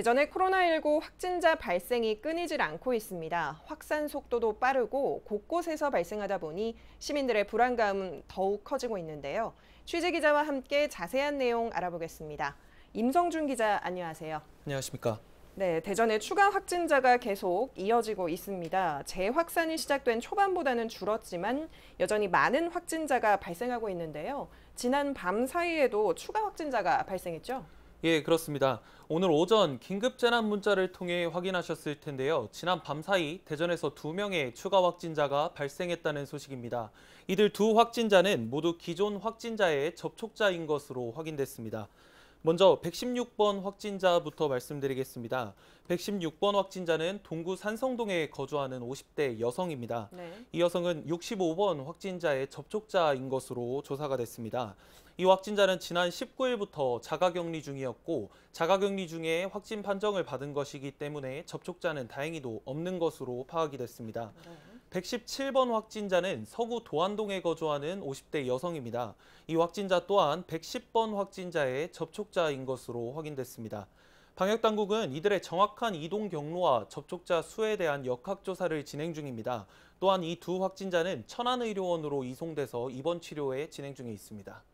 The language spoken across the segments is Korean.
대전의 코로나19 확진자 발생이 끊이질 않고 있습니다. 확산 속도도 빠르고 곳곳에서 발생하다 보니 시민들의 불안감은 더욱 커지고 있는데요. 취재 기자와 함께 자세한 내용 알아보겠습니다. 임성준 기자 안녕하세요. 안녕하십니까. 네, 대전의 추가 확진자가 계속 이어지고 있습니다. 재확산이 시작된 초반보다는 줄었지만 여전히 많은 확진자가 발생하고 있는데요. 지난 밤 사이에도 추가 확진자가 발생했죠? 예, 그렇습니다. 오늘 오전 긴급 재난 문자를 통해 확인하셨을 텐데요. 지난 밤 사이 대전에서 두 명의 추가 확진자가 발생했다는 소식입니다. 이들 두 확진자는 모두 기존 확진자의 접촉자인 것으로 확인됐습니다. 먼저 116번 확진자부터 말씀드리겠습니다. 116번 확진자는 동구 산성동에 거주하는 50대 여성입니다. 네. 이 여성은 65번 확진자의 접촉자인 것으로 조사가 됐습니다. 이 확진자는 지난 19일부터 자가격리 중이었고 자가격리 중에 확진 판정을 받은 것이기 때문에 접촉자는 다행히도 없는 것으로 파악이 됐습니다. 네. 117번 확진자는 서구 도안동에 거주하는 50대 여성입니다. 이 확진자 또한 110번 확진자의 접촉자인 것으로 확인됐습니다. 방역당국은 이들의 정확한 이동 경로와 접촉자 수에 대한 역학조사를 진행 중입니다. 또한 이 두 확진자는 천안의료원으로 이송돼서 입원 치료에 진행 중에 있습니다.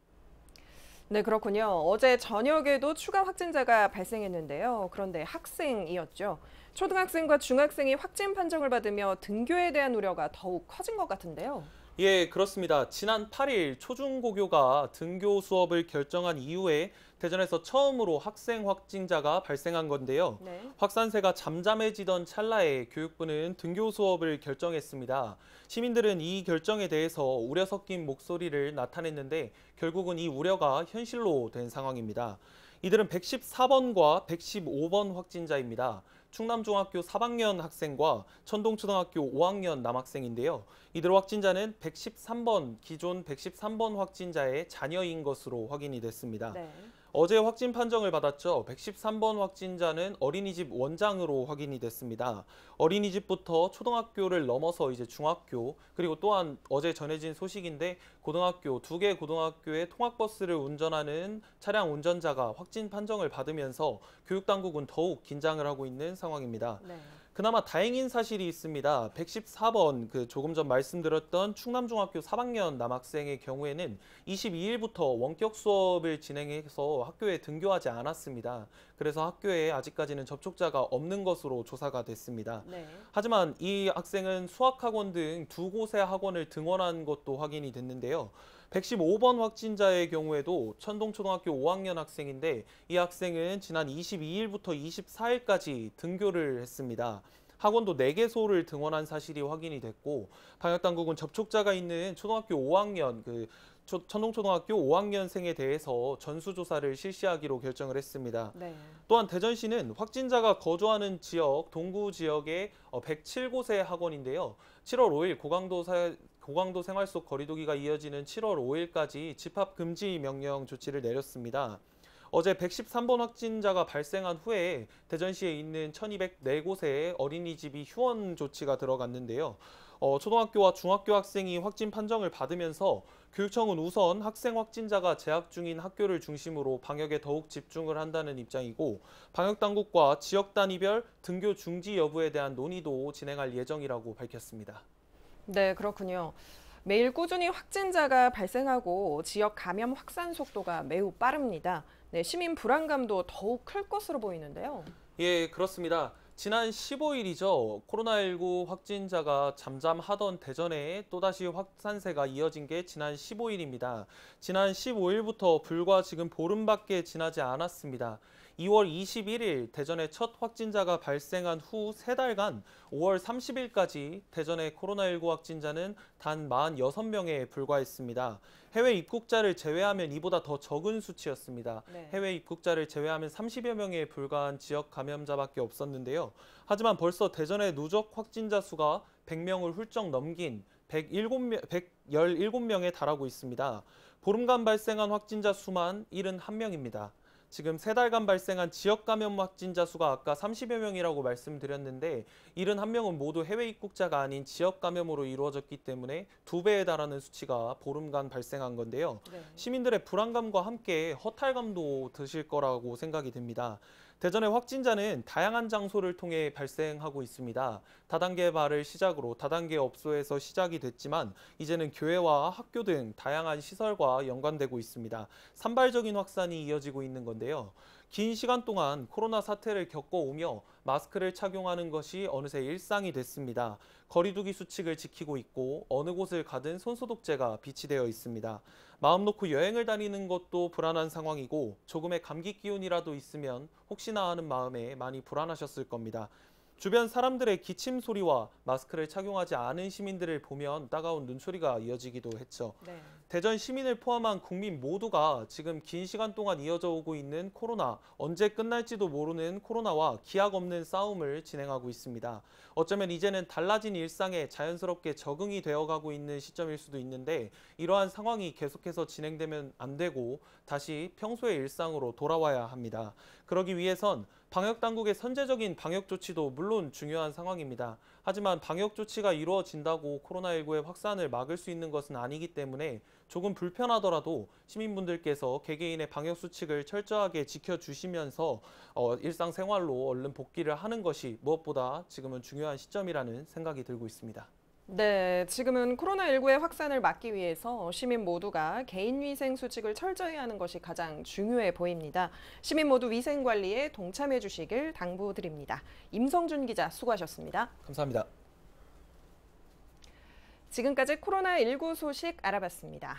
네, 그렇군요. 어제 저녁에도 추가 확진자가 발생했는데요. 그런데 학생이었죠. 초등학생과 중학생이 확진 판정을 받으며 등교에 대한 우려가 더욱 커진 것 같은데요. 예, 그렇습니다. 지난 8일 초중고교가 등교 수업을 결정한 이후에 대전에서 처음으로 학생 확진자가 발생한 건데요. 네. 확산세가 잠잠해지던 찰나에 교육부는 등교 수업을 결정했습니다. 시민들은 이 결정에 대해서 우려 섞인 목소리를 나타냈는데 결국은 이 우려가 현실로 된 상황입니다. 이들은 114번과 115번 확진자입니다. 충남중학교 3학년 학생과 천동초등학교 5학년 남학생인데요. 이들 확진자는 113번, 기존 113번 확진자의 자녀인 것으로 확인이 됐습니다. 네. 어제 확진 판정을 받았죠. 113번 확진자는 어린이집 원장으로 확인이 됐습니다. 어린이집부터 초등학교를 넘어서 이제 중학교 그리고 또한 어제 전해진 소식인데 고등학교 두 개 고등학교의 통학버스를 운전하는 차량 운전자가 확진 판정을 받으면서 교육당국은 더욱 긴장을 하고 있는 상황입니다. 네. 그나마 다행인 사실이 있습니다. 114번 그 조금 전 말씀드렸던 충남중학교 3학년 남학생의 경우에는 22일부터 원격 수업을 진행해서 학교에 등교하지 않았습니다. 그래서 학교에 아직까지는 접촉자가 없는 것으로 조사가 됐습니다. 네. 하지만 이 학생은 수학학원 등 두 곳의 학원을 등원한 것도 확인이 됐는데요. 115번 확진자의 경우에도 천동초등학교 5학년 학생인데 이 학생은 지난 22일부터 24일까지 등교를 했습니다. 학원도 4개소를 등원한 사실이 확인이 됐고 방역당국은 접촉자가 있는 초등학교 5학년 그 초- 천동초등학교 5학년생에 대해서 전수조사를 실시하기로 결정을 했습니다. 네. 또한 대전시는 확진자가 거주하는 지역, 동구 지역의 107곳의 학원인데요. 7월 5일 고강도 사, 고강도 생활 속 거리두기가 이어지는 7월 5일까지 집합 금지 명령 조치를 내렸습니다. 어제 113번 확진자가 발생한 후에 대전시에 있는 1204곳의 어린이집이 휴원 조치가 들어갔는데요. 어, 초등학교와 중학교 학생이 확진 판정을 받으면서 교육청은 우선 학생 확진자가 재학 중인 학교를 중심으로 방역에 더욱 집중을 한다는 입장이고 방역 당국과 지역 단위별 등교 중지 여부에 대한 논의도 진행할 예정이라고 밝혔습니다. 네, 그렇군요. 매일 꾸준히 확진자가 발생하고 지역 감염 확산 속도가 매우 빠릅니다. 네, 시민 불안감도 더욱 클 것으로 보이는데요. 예, 그렇습니다. 지난 15일이죠. 코로나19 확진자가 잠잠하던 대전에 또다시 확산세가 이어진 게 지난 15일입니다. 지난 15일부터 불과 지금 보름밖에 지나지 않았습니다. 2월 21일 대전에 첫 확진자가 발생한 후 세 달간 5월 30일까지 대전의 코로나19 확진자는 단 46명에 불과했습니다. 해외 입국자를 제외하면 이보다 더 적은 수치였습니다. 네. 해외 입국자를 제외하면 30여 명에 불과한 지역 감염자밖에 없었는데요. 하지만 벌써 대전의 누적 확진자 수가 100명을 훌쩍 넘긴 107명, 117명에 달하고 있습니다. 보름간 발생한 확진자 수만 71명입니다. 지금 세 달간 발생한 지역 감염 확진자 수가 아까 30여 명이라고 말씀드렸는데 71명은 모두 해외 입국자가 아닌 지역 감염으로 이루어졌기 때문에 두 배에 달하는 수치가 보름간 발생한 건데요. 네. 시민들의 불안감과 함께 허탈감도 드실 거라고 생각이 듭니다. 대전의 확진자는 다양한 장소를 통해 발생하고 있습니다. 다단계 발을 시작으로 다단계 업소에서 시작이 됐지만 이제는 교회와 학교 등 다양한 시설과 연관되고 있습니다. 산발적인 확산이 이어지고 있는 건데요. 긴 시간 동안 코로나 사태를 겪어오며 마스크를 착용하는 것이 어느새 일상이 됐습니다. 거리두기 수칙을 지키고 있고 어느 곳을 가든 손소독제가 비치되어 있습니다. 마음 놓고 여행을 다니는 것도 불안한 상황이고 조금의 감기 기운이라도 있으면 혹시나 하는 마음에 많이 불안하셨을 겁니다. 주변 사람들의 기침 소리와 마스크를 착용하지 않은 시민들을 보면 따가운 눈초리가 이어지기도 했죠. 네. 대전 시민을 포함한 국민 모두가 지금 긴 시간 동안 이어져 오고 있는 코로나, 언제 끝날지도 모르는 코로나와 기약 없는 싸움을 진행하고 있습니다. 어쩌면 이제는 달라진 일상에 자연스럽게 적응이 되어가고 있는 시점일 수도 있는데 이러한 상황이 계속해서 진행되면 안 되고 다시 평소의 일상으로 돌아와야 합니다. 그러기 위해선 방역 당국의 선제적인 방역 조치도 물론 중요한 상황입니다. 하지만 방역 조치가 이루어진다고 코로나19의 확산을 막을 수 있는 것은 아니기 때문에 조금 불편하더라도 시민분들께서 개개인의 방역 수칙을 철저하게 지켜주시면서 어, 일상생활로 얼른 복귀를 하는 것이 무엇보다 지금은 중요한 시점이라는 생각이 들고 있습니다. 네, 지금은 코로나19의 확산을 막기 위해서 시민 모두가 개인 위생 수칙을 철저히 하는 것이 가장 중요해 보입니다. 시민 모두 위생 관리에 동참해 주시길 당부드립니다. 임성준 기자 수고하셨습니다. 감사합니다. 지금까지 코로나19 소식 알아봤습니다.